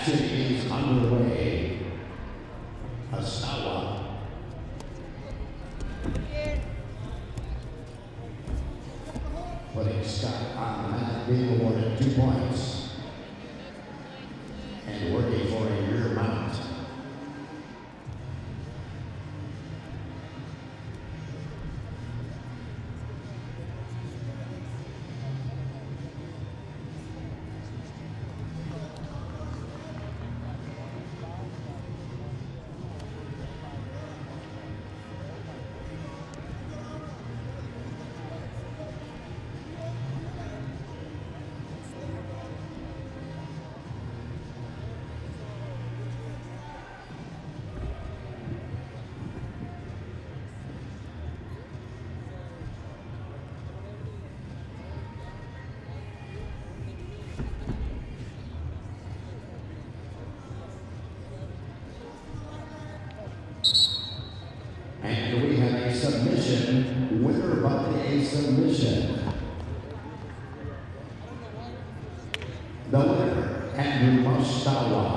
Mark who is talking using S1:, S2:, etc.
S1: activities underway. Asawa. Putting Scott on the mat, being awarded two points. And we have a submission, winner by a submission. The winner, Andrew Mostowa.